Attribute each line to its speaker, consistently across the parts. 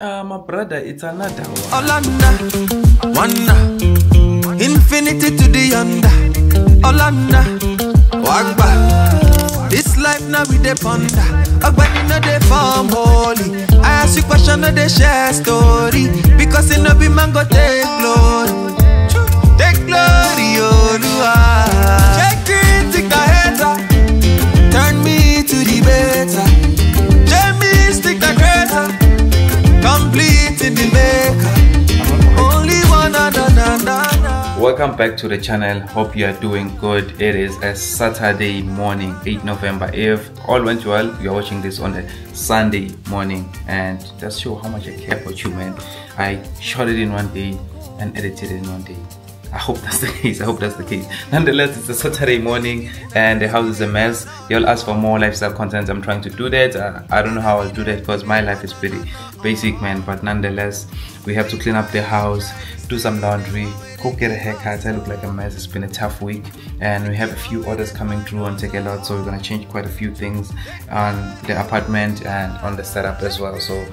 Speaker 1: Uh, my brother, it's another one.
Speaker 2: Hollanda, wonder, infinity to the under. Hollanda, wagba. This life now we dey ponder. Ogbeni no dey form holy. I ask you question, no dey share story. Because it no be man go take glory. Take glory, Olúwa. Check critic the hater, turn me to the better.
Speaker 1: Welcome back to the channel. Hope you are doing good. It is a Saturday morning, 8 November. If all went well, you are watching this on a Sunday morning, and just show how much I care about you, man. I shot it in one day and edited it in one day. I hope that's the case. I hope that's the case. Nonetheless, it's a Saturday morning and the house is a mess. Y'all ask for more lifestyle content. I'm trying to do that. Uh, I don't know how I'll do that because my life is pretty basic, man. But nonetheless, we have to clean up the house, do some laundry, go get a haircut. I look like a mess. It's been a tough week, and we have a few orders coming through on Takealot. So we're gonna change quite a few things on the apartment and on the setup as well. So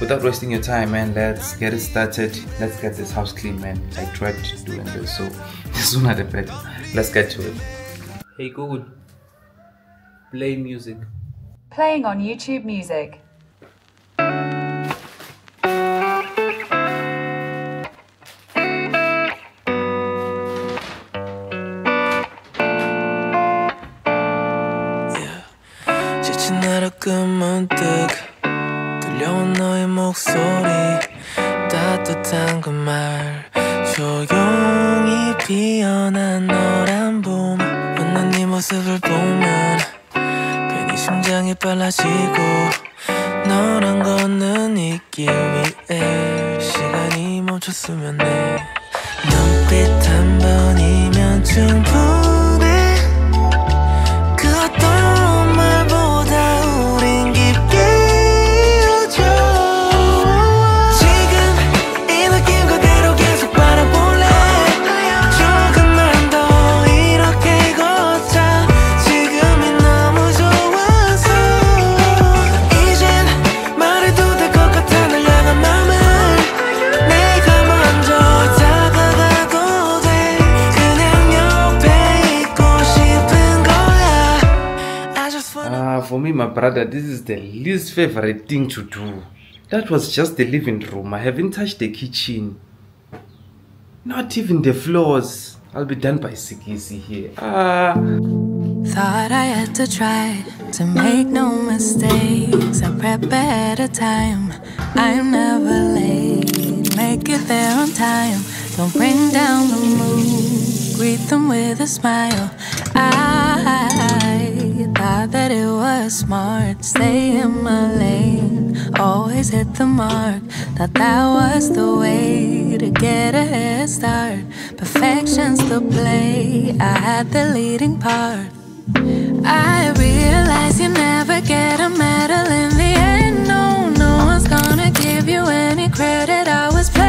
Speaker 1: without wasting your time, man, let's get it started. Let's get this house clean, man. I tried doing this, so the sooner the better. Let's get to it. Hey Google, play music.
Speaker 3: Playing on YouTube Music.
Speaker 2: 따뜻한 그 말. 조용히 피어난 노란 봄. 웃는 네 모습을 보면 괜히 심장이 빨라지고 너랑 걷는 이 길 위에 시간이 멈췄으면 해. 눈빛 한 번이면 충분
Speaker 1: brother, this is the least favorite thing to do. That was just the living room. I haven't touched the kitchen. Not even the floors. I'll be done by Sikisi here. Ah.
Speaker 4: Thought I had to try to make no mistakes. I prep ahead of time. I'm never late. Make it there on time. Don't bring down the mood. Greet them with a smile. I thought that it was smart. Stay in my lane. Always hit the mark. Thought that was the way to get a head start. Perfection's the play. I had the leading part. I realize you never get a medal in the end. No, no one's gonna give you any credit. I was playing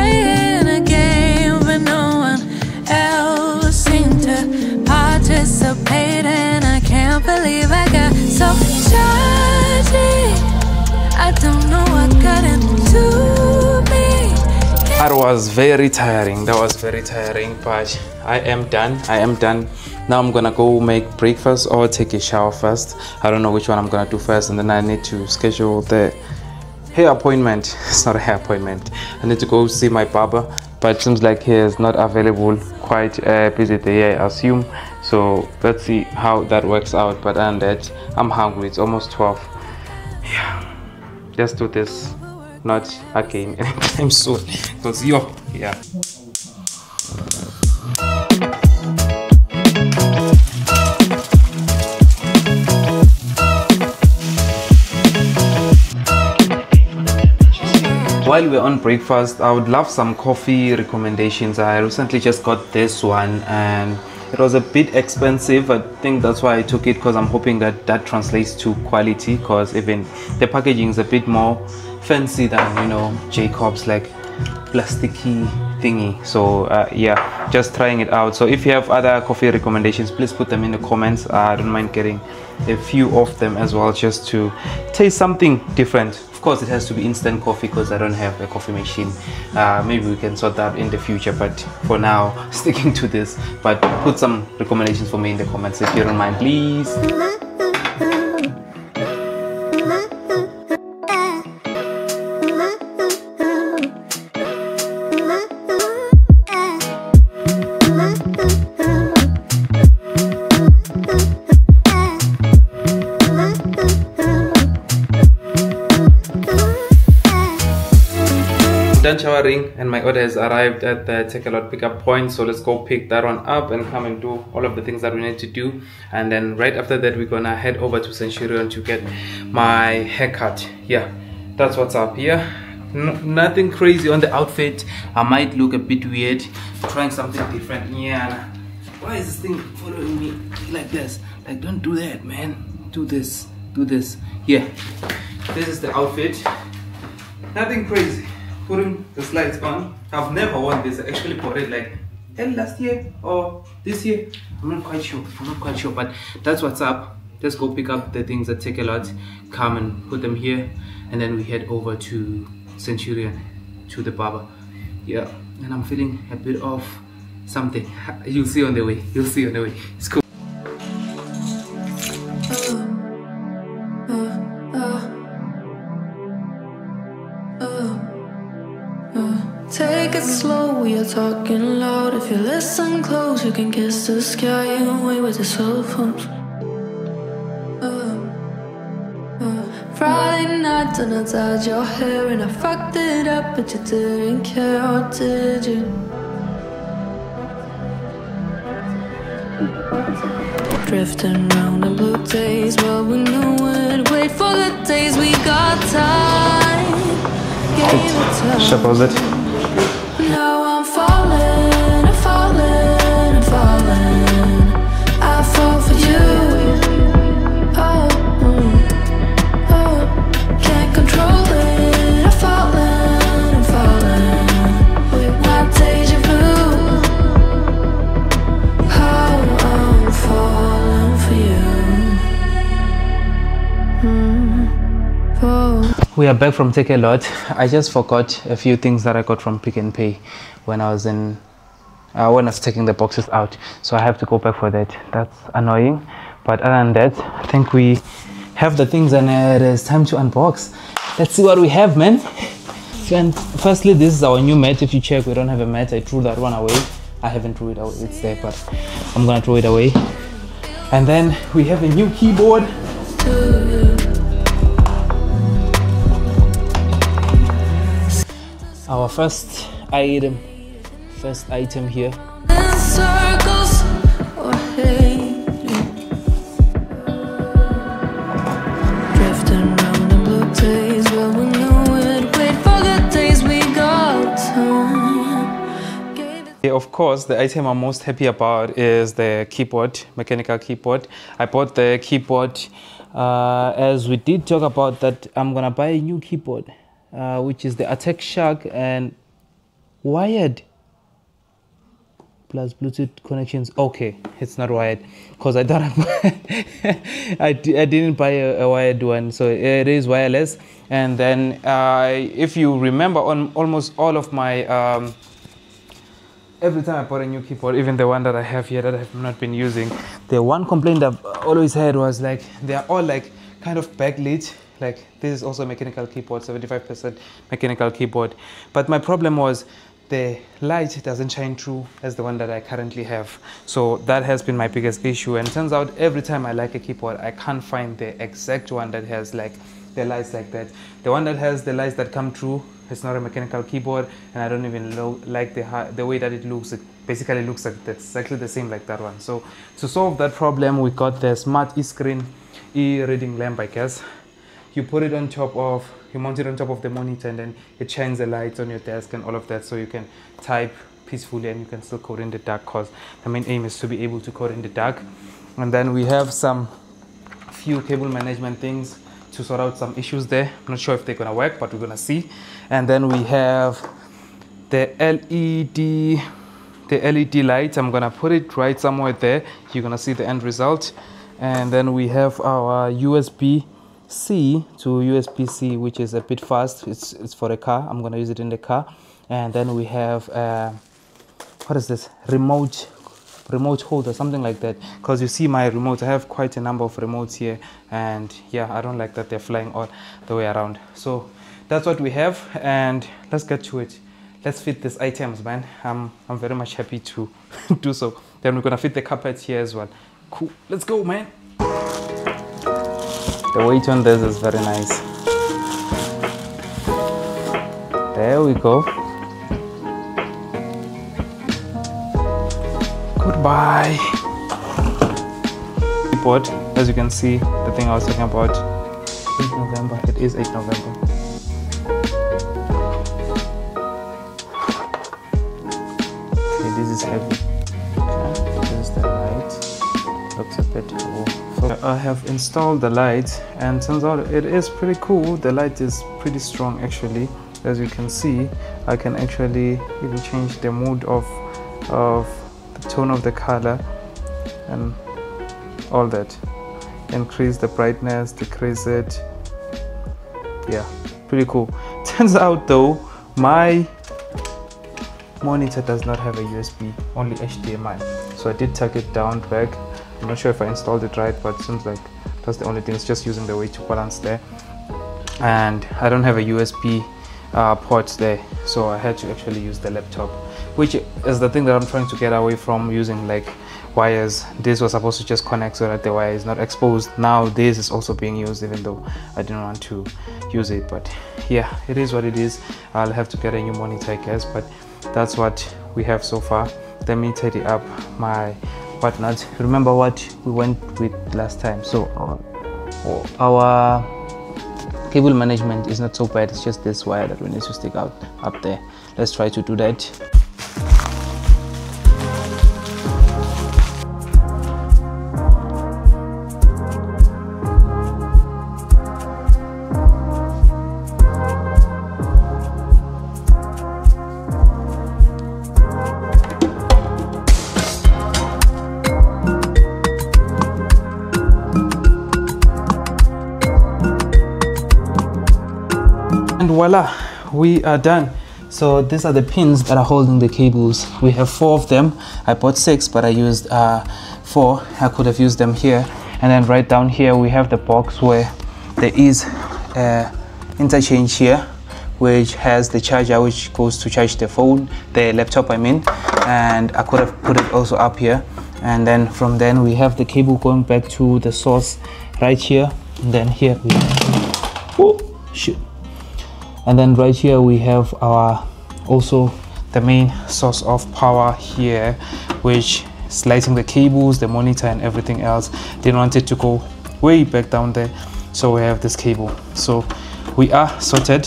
Speaker 1: That was very tiring. That was very tiring, but I am done. I am done. Now I'm gonna go make breakfast or take a shower first. I don't know which one I'm gonna do first, and then I need to schedule the hair appointment. It's not a hair appointment. I need to go see my barber, but it seems like he is not available. Quite uh, busy day, I assume. So let's see how that works out. But and that, I'm hungry. It's almost 12. Yeah, let's do this. Not again anytime soon. Cause yo, yeah. While we're on breakfast, I would love some coffee recommendations. I recently just got this one and it was a bit expensive. I think that's why I took it because I'm hoping that that translates to quality because even the packaging is a bit more fancy than, you know, Jacobs like plasticky thingy. So uh, yeah, just trying it out. So if you have other coffee recommendations, please put them in the comments. Uh, I don't mind getting a few of them as well just to taste something different. Course it has to be instant coffee because i don't have a coffee machine. Uh, maybe we can sort that in the future but for now sticking to this. But put some recommendations for me in the comments if you don't mind please done showering and my order has arrived at the Takealot pickup point so let's go pick that one up and come and do all of the things that we need to do. And then right after that we're gonna head over to Centurion to get my haircut. Yeah that's what's up here. Nothing crazy on the outfit. I might look a bit weird trying something different. Yeah why is this thing following me like this? Like don't do that man. Do this do this. Yeah this is the outfit. Nothing crazy putting the slides on. I've never worn this. Actually it like last year or this year. I'm not quite sure. I'm not quite sure, but that's what's up. Let's go pick up the things that Takealot, come and put them here, and then we head over to Centurion, to the barber. Yeah, and I'm feeling a bit of something. You'll see on the way. You'll see on the way. It's cool.
Speaker 4: Take it slow, we are talking loud. If you listen close, you can kiss the sky away with your cell phones. Uh, uh. Friday night, and I dyed your hair, and I fucked it up, but you didn't care, or did you? Drifting round the blue days, well, we knew it. Wait for the days we got time. Gave it
Speaker 1: We are back from Takealot. I just forgot a few things that I got from Pick n Pay when I was in uh, when I was taking the boxes out. So I have to go back for that. That's annoying. But other than that, I think we have the things and it is time to unbox. Let's see what we have, man. And firstly, this is our new mat. If you check, we don't have a mat. I threw that one away. I haven't threw it away. It's there, but I'm gonna throw it away. And then we have a new keyboard. Our first item, first item here. of course, the item I'm most happy about is the keyboard, mechanical keyboard. I bought the keyboard uh, as we did talk about that I'm gonna buy a new keyboard, uh, which is the Attack Shark and wired plus Bluetooth connections. Okay, it's not wired because I thought I, I, didn't buy a, a wired one, so it is wireless. And then, uh, if you remember, on almost all of my um, every time I bought a new keyboard, even the one that I have here that I have not been using, the one complaint I've always had was like they are all like kind of backlit. Like this is also a mechanical keyboard, 75% mechanical keyboard. But my problem was the light doesn't shine through as the one that I currently have. So that has been my biggest issue. And turns out every time I like a keyboard, I can't find the exact one that has like the lights like that. The one that has the lights that come through, it's not a mechanical keyboard, and I don't even like the the way that it looks. It basically looks like exactly the same like that one. So to solve that problem, we got the smart e-screen e-reading lamp, I guess. You put it on top of, you mount it on top of the monitor, and then it shines the lights on your desk and all of that, so you can type peacefully and you can still code in the dark. Cause the main aim is to be able to code in the dark. And then we have some few cable management things to sort out some issues there. I'm not sure if they're gonna work, but we're gonna see. And then we have the LED, the LED light. I'm gonna put it right somewhere there. You're gonna see the end result. And then we have our USB C to USB-C, which is a bit fast. It's it's for a car. I'm gonna use it in the car, and then we have uh, what is this? Remote remote holder something like that. Because you see my remote i have quite a number of remotes here. And yeah i don't like that they're flying all the way around. So that's what we have. And let's get to it. Let's fit these items man. I'm i'm very much happy to do so. Then we're gonna fit the carpet here as well. Cool. Let's go man the weight on this is very nice. There we go. Goodbye. Report as you can see the thing i was talking about 8 november. It is 8 november. Okay this is heavy. Okay this is the light. Looks a bit cool so i have installed the light and turns out it is pretty cool. The light is pretty strong actually. As you can see i can actually even change the mood of of the tone of the color and all that. Increase the brightness decrease it. Yeah pretty cool. Turns out though my monitor does not have a usb only hdmi so i did tuck it down back i'm not sure if i installed it right but it seems like that's the only thing. It's just using the way to balance there. And i don't have a usb uh, port there so i had to actually use the laptop which is the thing that i'm trying to get away from using like wires. This was supposed to just connect so that the wire is not exposed. Now this is also being used even though i didn't want to use it but yeah it is what it is. I'll have to get a new monitor i guess but that's what we have so far. Let me tidy up my whatnot remember what we went with last time. So our cable management is not so bad. It's just this wire that we need to stick out up there. Let's try to do that voila we are done. So these are the pins that are holding the cables. We have four of them. I bought six but i used uh, four. I could have used them here. And then right down here we have the box where there is uh, interchange here which has the charger which goes to charge the phone the laptop i mean. And i could have put it also up here. And then from then we have the cable going back to the source right here. And then here we oh shit and then right here we have our also the main source of power here which is lighting the cables the monitor and everything else. Didn't want it to go way back down there so we have this cable. So we are sorted.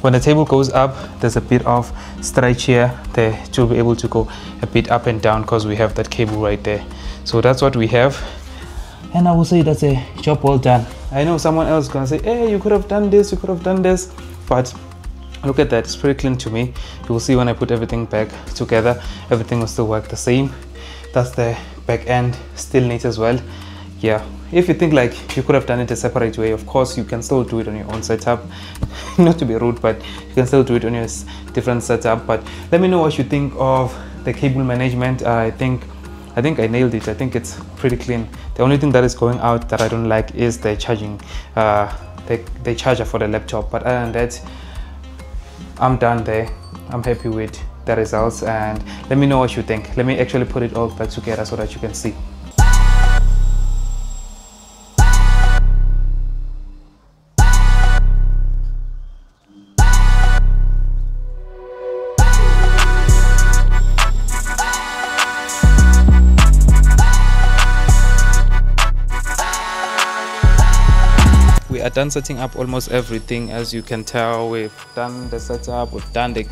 Speaker 1: When the table goes up there's a bit of stretch here there to be able to go a bit up and down because we have that cable right there. So that's what we have. And i will say that's a job well done. I know someone else gonna say hey you could have done this you could have done this but look at that it's pretty clean to me. You will see when i put everything back together everything will still work the same. That's the back end still neat as well. Yeah if you think like you could have done it a separate way of course you can still do it on your own setup. Not to be rude but you can still do it on your different setup. But let me know what you think of the cable management. I think i think i nailed it. I think it's pretty clean. The only thing that is going out that i don't like is the charging uh the, the charger for the laptop but other than that i'm done there. I'm happy with the results and let me know what you think. Let me actually put it all back together so that you can see are done setting up almost everything as you can tell. We've done the setup we've done the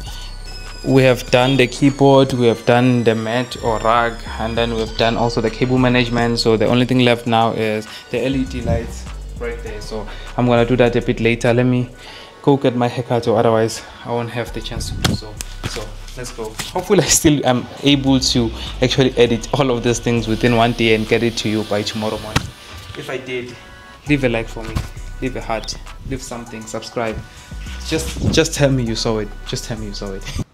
Speaker 1: we have done the keyboard we have done the mat or rug and then we've done also the cable management. So the only thing left now is the led lights right there. So i'm gonna do that a bit later. Let me go get my haircut or otherwise i won't have the chance to do so. So let's go. Hopefully i still am able to actually edit all of these things within one day and get it to you by tomorrow morning. If i did leave a like for me leave a heart. Leave something. Subscribe. Just just tell me you saw it. Just tell me you saw it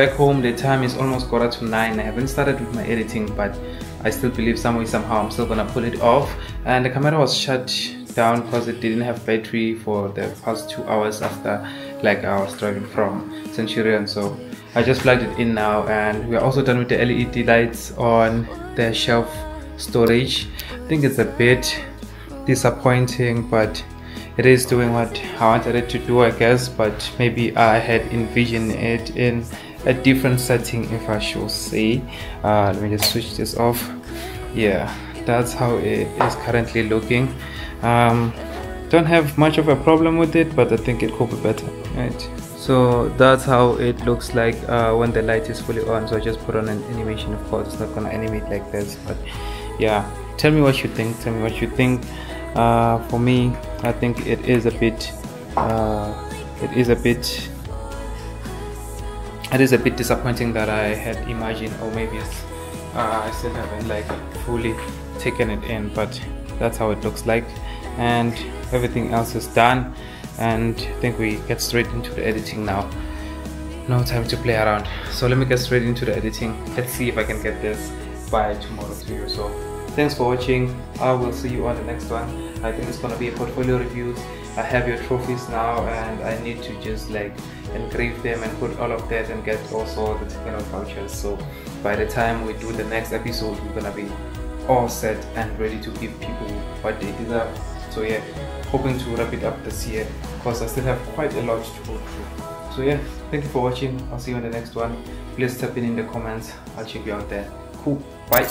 Speaker 1: back home the time is almost quarter to nine. I haven't started with my editing but i still believe some somehow i'm still gonna pull it off. And the camera was shut down because it didn't have battery for the past two hours after like i was driving from centurion. So i just plugged it in now and we're also done with the led lights on the shelf storage. I think it's a bit disappointing but it is doing what I wanted it to do I guess but maybe I had envisioned it in a different setting if I should say. Uh, let me just switch this off. Yeah that's how it is currently looking. Um, don't have much of a problem with it but I think it could be better right? So that's how it looks like uh, when the light is fully on. So I just put on an animation of course. It's not gonna animate like this but yeah. Tell me what you think. Tell me what you think. Uh, for me I think it is a bit uh, it is a bit it is a bit disappointing that I had imagined or maybe it's, uh, I still haven't like fully taken it in but that's how it looks like. And everything else is done and I think we get straight into the editing now. No time to play around. So let me get straight into the editing. Let's see if I can get this by tomorrow's video so thanks for watching. I will see you on the next one. I think it's gonna be a portfolio reviews I have your trophies now and I need to just like engrave them and put all of that and get also the Tekeno vouchers. So by the time we do the next episode we're gonna be all set and ready to give people what they deserve. So yeah hoping to wrap it up this year because I still have quite a lot to go through. So yeah thank you for watching. I'll see you on the next one. Please type in in the comments. I'll check you out there. Cool. Bye